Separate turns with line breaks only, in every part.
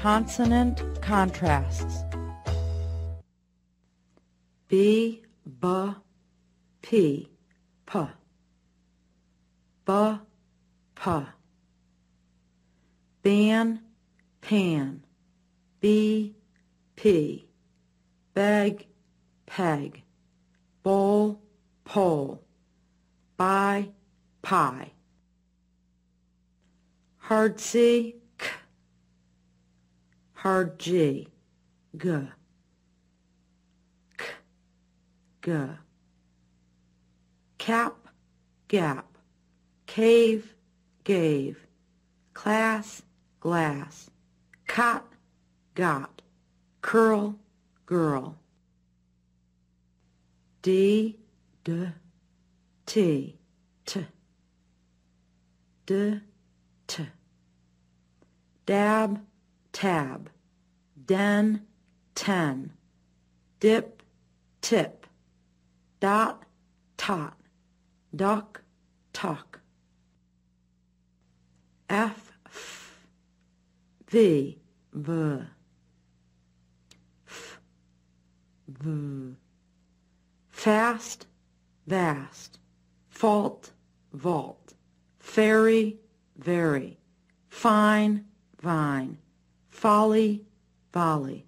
Consonant contrasts. B, B, P, P. B, P. Ban, pan. B, P. Beg, peg. Bowl, pole. Buy, pie. Hard C. Hard G, G. K, G. Cap, gap. Cave, gave. Class, glass. Cot, got. Curl, girl. D, D, T, T, D, T. Dab, tab. Den, ten. Dip, tip. Dot, tot. Duck, tuck. F, f. V, v. F, v. Fast, vast. Fault, vault. Fairy, very. Fine, vine. Folly, volley.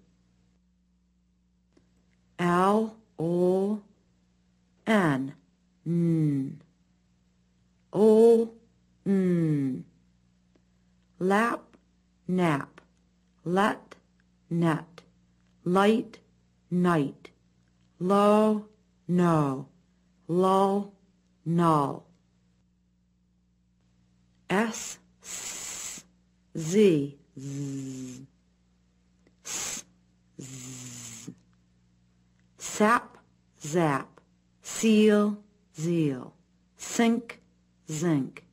L, O, N, N. O, N. Lap, nap. Let, net. Light, night. Low, no. Lull, null. S. S, Z. Sap, zap. Seal, zeal. Sink, zinc.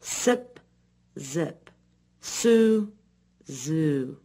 Sip, zip. Sue, zoo.